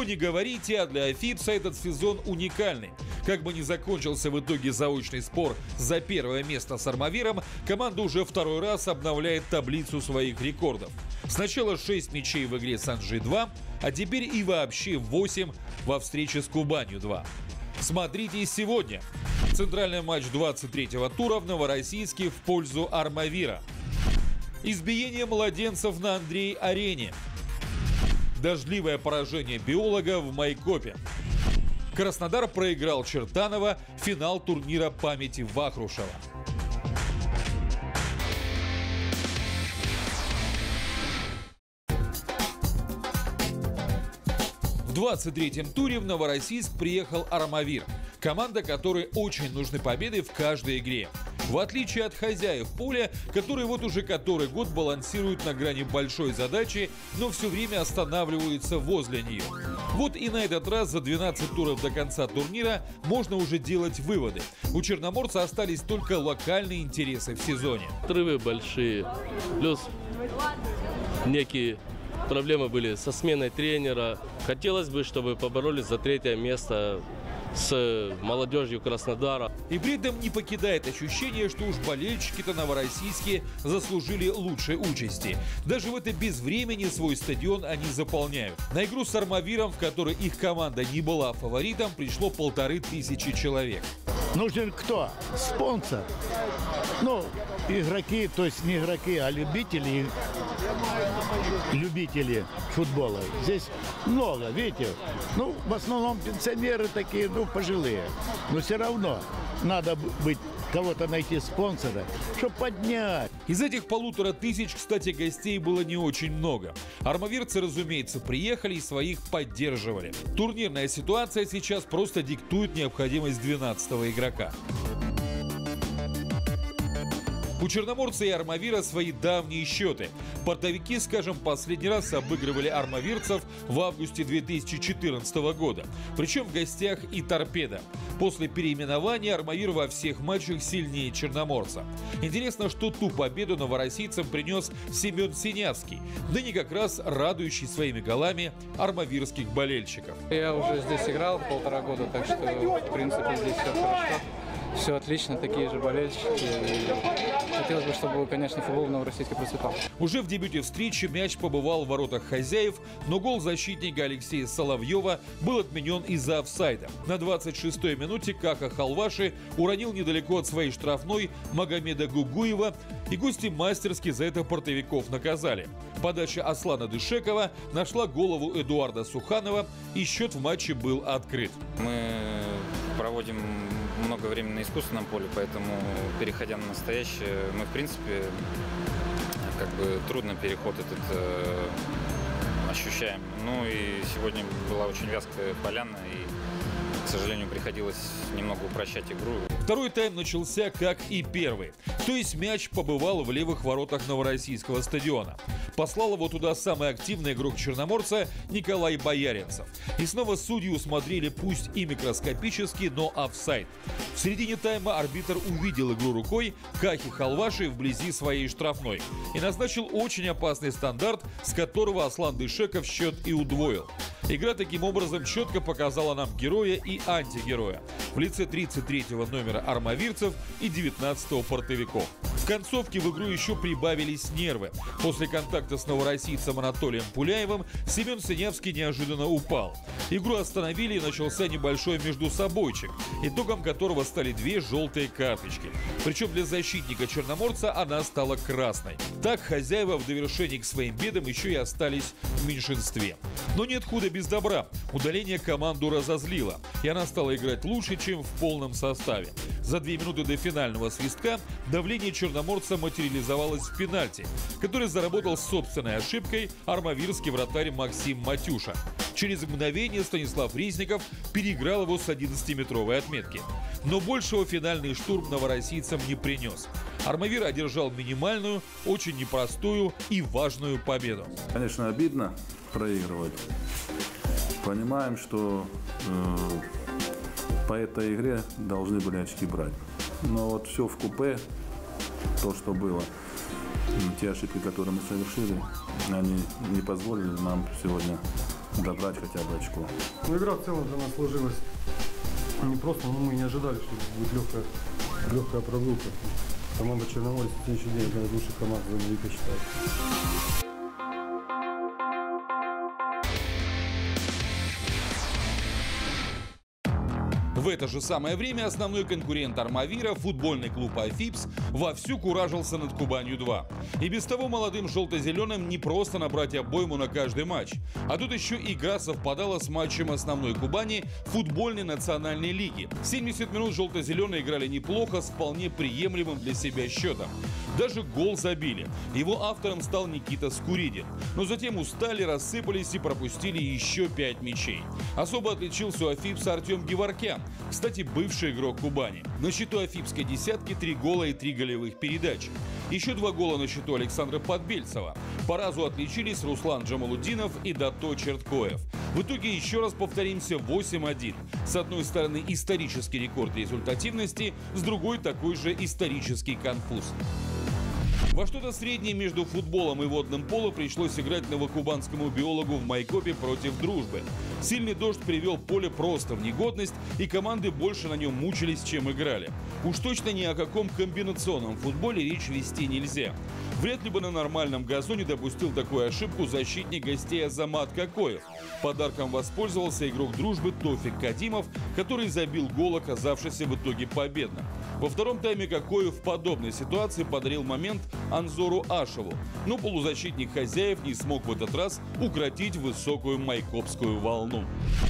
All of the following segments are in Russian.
Что не говорите, а для Фипса этот сезон уникальный. Как бы ни закончился в итоге заочный спор за первое место с Армавиром, команда уже второй раз обновляет таблицу своих рекордов. Сначала 6 мячей в игре с Анжи 2, а теперь и вообще 8 во встрече с Кубанью 2. Смотрите сегодня. Центральный матч 23-го тура в Новороссийске в пользу Армавира. Избиение младенцев на Андрей-арене. Дождливое поражение биолога в Майкопе. Краснодар проиграл Чертанова финал турнира памяти Вахрушева. В 23-м туре в Новороссийск приехал Армавир, команда которой очень нужны победы в каждой игре. В отличие от хозяев поля, которые вот уже который год балансируют на грани большой задачи, но все время останавливаются возле нее. Вот и на этот раз за 12 туров до конца турнира можно уже делать выводы. У черноморца остались только локальные интересы в сезоне. Отрывы большие, плюс некие проблемы были со сменой тренера. Хотелось бы, чтобы поборолись за третье место с молодежью Краснодара. И при этом не покидает ощущение, что уж болельщики-то новороссийские заслужили лучшей участи. Даже в это безвремени свой стадион они заполняют. На игру с Армавиром, в которой их команда не была фаворитом, пришло полторы тысячи человек. Нужен кто? Спонсор. Ну, игроки, то есть не игроки, а любители, любители футбола. Здесь много, видите. Ну, в основном пенсионеры такие, ну, пожилые. Но все равно надо быть кого-то найти спонсора, чтобы поднять. Из этих полутора тысяч, кстати, гостей было не очень много. Армавирцы, разумеется, приехали и своих поддерживали. Турнирная ситуация сейчас просто диктует необходимость 12 игрока. У Черноморца и Армавира свои давние счеты. Портовики, скажем, последний раз обыгрывали армавирцев в августе 2014 года. Причем в гостях и торпеда. После переименования Армавир во всех матчах сильнее Черноморца. Интересно, что ту победу новороссийцам принес Семен Синявский, ныне как раз радующий своими голами армавирских болельщиков. Я уже здесь играл полтора года, так что, в принципе, здесь все хорошо все отлично, такие же болельщики. И хотелось бы, чтобы, конечно, футбол в Новороссийске процветал. Уже в дебюте встречи мяч побывал в воротах хозяев, но гол защитника Алексея Соловьева был отменен из-за офсайда. На 26-й минуте Кака Халваши уронил недалеко от своей штрафной Магомеда Гугуева, и гости мастерски за это портовиков наказали. Подача Аслана Дышекова нашла голову Эдуарда Суханова, и счет в матче был открыт. Мы проводим много времени на искусственном поле, поэтому, переходя на настоящее, мы, в принципе, как бы трудно переход этот э, ощущаем. Ну и сегодня была очень вязкая поляна, и, к сожалению, приходилось немного упрощать игру. Второй тайм начался как и первый. То есть мяч побывал в левых воротах Новороссийского стадиона. Послал его туда самый активный игрок Черноморца Николай Бояринцев. И снова судьи усмотрели пусть и микроскопически, но офсайд. В середине тайма арбитр увидел игру рукой Кахи Халваши вблизи своей штрафной и назначил очень опасный стандарт, с которого Аслан Дышеков счет и удвоил. Игра таким образом четко показала нам героя и антигероя в лице 33-го номера армавирцев и 19-го портовиков. Концовке в игру еще прибавились нервы. После контакта с новороссийцем Анатолием Пуляевым Семен Синявский неожиданно упал. Игру остановили и начался небольшой междусобойчик, итогом которого стали две желтые карточки. Причем для защитника Черноморца она стала красной. Так хозяева в довершении к своим бедам еще и остались в меньшинстве. Но нет худа без добра. Удаление команду разозлило, и она стала играть лучше, чем в полном составе. За две минуты до финального свистка давление черноморца материализовалось в пенальти, который заработал собственной ошибкой армавирский вратарь Максим Матюша. Через мгновение Станислав Резников переиграл его с 11-метровой отметки. Но большего финальный штурм новороссийцам не принес. Армавир одержал минимальную, очень непростую и важную победу. Конечно, обидно проигрывать. Понимаем, что э, по этой игре должны были очки брать. Но вот все в купе, то, что было, те ошибки, которые мы совершили, они не позволили нам сегодня добрать хотя бы очко. Ну, игра в целом для нас сложилась не просто, но мы не ожидали, что будет легкая, легкая прогулка. Команда Черноморец в следующий день одна из лучших команд в Лиге, считаю. Это же самое время основной конкурент Армавира, футбольный клуб Афипс, вовсю куражился над Кубанью-2. И без того молодым желто-зеленым не просто набрать обойму на каждый матч. А тут еще игра совпадала с матчем основной Кубани футбольной национальной лиги. 70 минут желто-зеленые играли неплохо, с вполне приемлемым для себя счетом. Даже гол забили. Его автором стал Никита Скуридин. Но затем устали, рассыпались и пропустили еще пять мячей. Особо отличился у Афипса Артем Геворкян, кстати, бывший игрок Кубани. На счету Афипской десятки три гола и три голевых передачи. Еще два гола на счету Александра Подбельцева. По разу отличились Руслан Джамалудинов и Дато Черткоев. В итоге еще раз повторимся 8-1. С одной стороны исторический рекорд результативности, с другой такой же исторический конфуз. Во что-то среднее между футболом и водным поло пришлось играть новокубанскому биологу в Майкопе против дружбы. Сильный дождь привел поле просто в негодность, и команды больше на нем мучились, чем играли. Уж точно ни о каком комбинационном футболе речь вести нельзя. Вряд ли бы на нормальном газоне допустил такую ошибку защитник гостей Азамат Кокоев. Подарком воспользовался игрок дружбы Тофик Кадимов, который забил гол, оказавшийся в итоге победным. Во втором тайме Кокоев в подобной ситуации подарил момент Анзору Ашеву, но полузащитник хозяев не смог в этот раз укротить высокую майкопскую волну.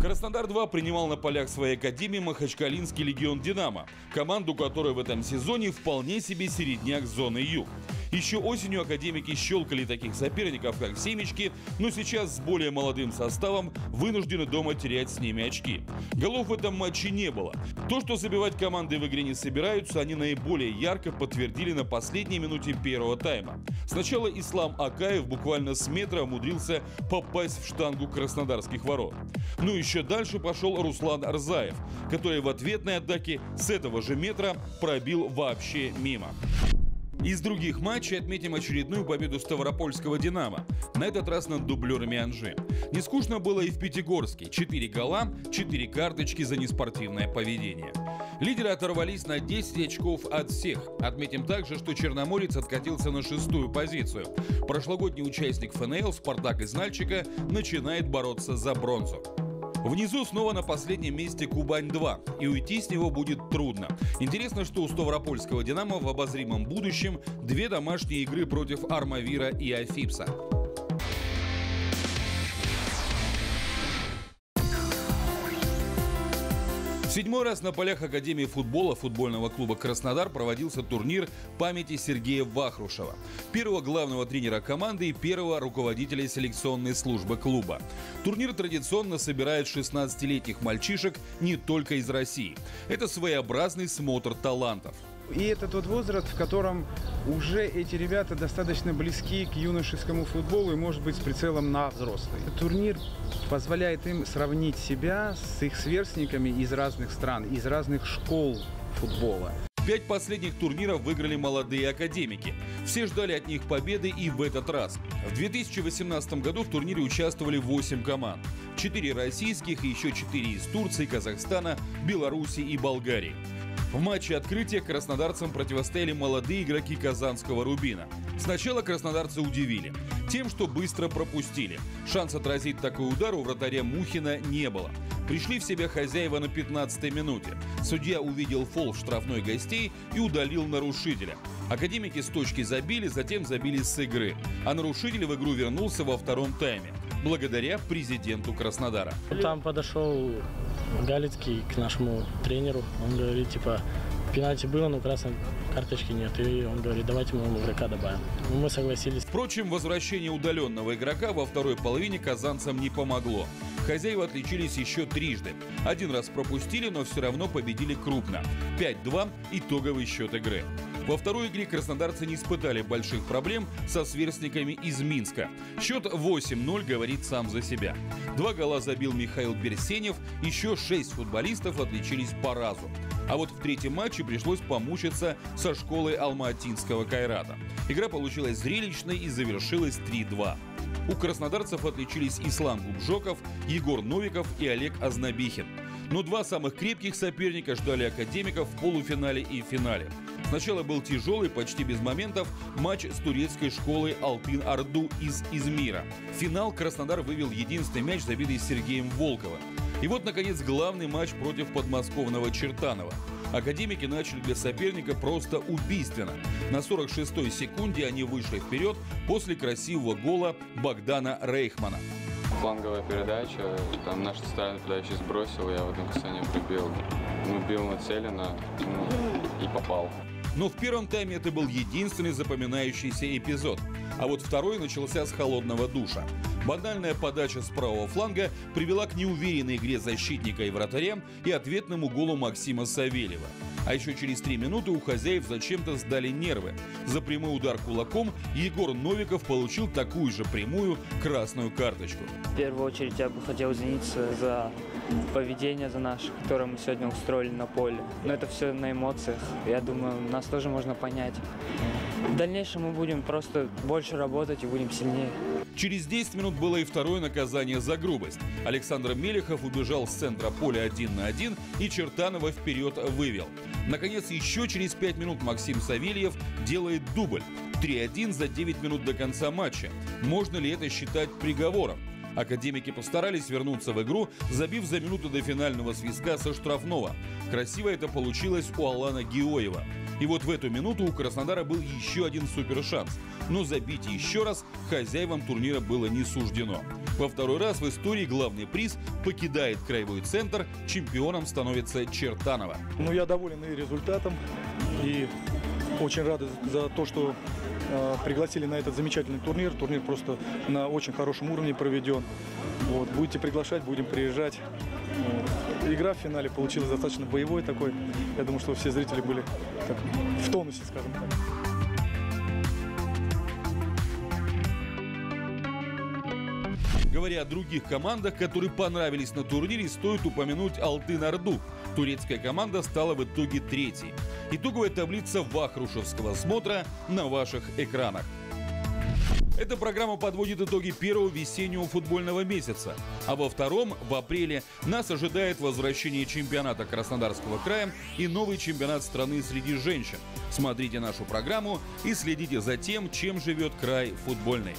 Краснодар-2 принимал на полях своей академии Махачкалинский легион «Динамо», команду которой в этом сезоне вполне себе середняк зоны юг. Еще осенью академики щелкали таких соперников, как «Семечки», но сейчас с более молодым составом вынуждены дома терять с ними очки. Голов в этом матче не было. То, что забивать команды в игре не собираются, они наиболее ярко подтвердили на последней минуте первого тайма. Сначала Ислам Акаев буквально с метра умудрился попасть в штангу краснодарских ворот. Ну еще дальше пошел Руслан Арзаев, который в ответной атаке с этого же метра пробил вообще мимо. Из других матчей отметим очередную победу Ставропольского «Динамо». На этот раз над дублерами Анжи. Не скучно было и в Пятигорске. Четыре гола, четыре карточки за неспортивное поведение. Лидеры оторвались на 10 очков от всех. Отметим также, что Черноморец откатился на шестую позицию. Прошлогодний участник ФНЛ «Спартак» из Нальчика начинает бороться за бронзу. Внизу снова на последнем месте Кубань-2, и уйти с него будет трудно. Интересно, что у Ставропольского «Динамо» в обозримом будущем две домашние игры против Армавира и Афипса. Седьмой раз на полях Академии футбола футбольного клуба «Краснодар» проводился турнир памяти Сергея Вахрушева, первого главного тренера команды и первого руководителя селекционной службы клуба. Турнир традиционно собирает 16-летних мальчишек не только из России. Это своеобразный смотр талантов. И это тот возраст, в котором уже эти ребята достаточно близки к юношескому футболу и, может быть, с прицелом на взрослый. Турнир позволяет им сравнить себя с их сверстниками из разных стран, из разных школ футбола. Пять последних турниров выиграли молодые академики. Все ждали от них победы и в этот раз. В 2018 году в турнире участвовали 8 команд. 4 российских и еще 4 из Турции, Казахстана, Беларуси и Болгарии. В матче открытия краснодарцам противостояли молодые игроки казанского «Рубина». Сначала краснодарцы удивили тем, что быстро пропустили. Шанс отразить такой удар у вратаря Мухина не было. Пришли в себя хозяева на 15-й минуте. Судья увидел фол штрафной гостей и удалил нарушителя. Академики с точки забили, затем забили с игры. А нарушитель в игру вернулся во втором тайме. Благодаря президенту Краснодара. Там подошел Галицкий к нашему тренеру. Он говорит, типа, пенальти было, но красной карточки нет. И он говорит, давайте мы ему игрока добавим. Мы согласились. Впрочем, возвращение удаленного игрока во второй половине казанцам не помогло. Хозяева отличились еще трижды. Один раз пропустили, но все равно победили крупно. 5-2 – итоговый счет игры. Во второй игре краснодарцы не испытали больших проблем со сверстниками из Минска. Счет 8-0 говорит сам за себя. Два гола забил Михаил Берсенев, еще шесть футболистов отличились по разу. А вот в третьем матче пришлось помучиться со школой Алматинского Кайрата. Игра получилась зрелищной и завершилась 3-2. У краснодарцев отличились Ислам Губжоков, Егор Новиков и Олег Азнабихин. Но два самых крепких соперника ждали академиков в полуфинале и финале. Сначала был тяжелый, почти без моментов, матч с турецкой школой Алтын-Орду из Измира. В финал Краснодар вывел единственный мяч, забитый Сергеем Волковым. И вот, наконец, главный матч против подмосковного Чертанова. Академики начали для соперника просто убийственно. На 46-й секунде они вышли вперед после красивого гола Богдана Рейхмана. Фланговая передача, там наш центральный нападающий сбросил, я в одном касании прибил. Ну, бил нацеленно ну, и попал. Но в первом тайме это был единственный запоминающийся эпизод. А вот второй начался с холодного душа. Банальная подача с правого фланга привела к неуверенной игре защитника и вратаря и ответному голу Максима Савельева. А еще через три минуты у хозяев зачем-то сдали нервы. За прямой удар кулаком Егор Новиков получил такую же прямую красную карточку. В первую очередь я бы хотел извиниться за поведение за наше, которое мы сегодня устроили на поле. Но это все на эмоциях. Я думаю, нас тоже можно понять. В дальнейшем мы будем просто больше работать и будем сильнее. Через 10 минут было и второе наказание за грубость. Александр Мелехов убежал с центра поля один на один и Чертанова вперед вывел. Наконец, еще через 5 минут Максим Савельев делает дубль. 3-1 за 9 минут до конца матча. Можно ли это считать приговором? Академики постарались вернуться в игру, забив за минуту до финального свистка со штрафного. Красиво это получилось у Алана Геоева. И вот в эту минуту у Краснодара был еще один супершанс. Но забить еще раз хозяевам турнира было не суждено. Во второй раз в истории главный приз покидает краевой центр, чемпионом становится Чертанова. Ну, я доволен и результатом, и очень рад за то, что пригласили на этот замечательный турнир. Турнир просто на очень хорошем уровне проведен. Вот, будете приглашать, будем приезжать. Игра в финале получилась достаточно боевой такой. Я думаю, что все зрители были так, в тонусе, скажем так. Говоря о других командах, которые понравились на турнире, стоит упомянуть Алтын-Орду. Турецкая команда стала в итоге третьей. Итоговая таблица Вахрушевского смотра на ваших экранах. Эта программа подводит итоги первого весеннего футбольного месяца. А во втором, в апреле, нас ожидает возвращение чемпионата Краснодарского края и новый чемпионат страны среди женщин. Смотрите нашу программу и следите за тем, чем живет край футбольный.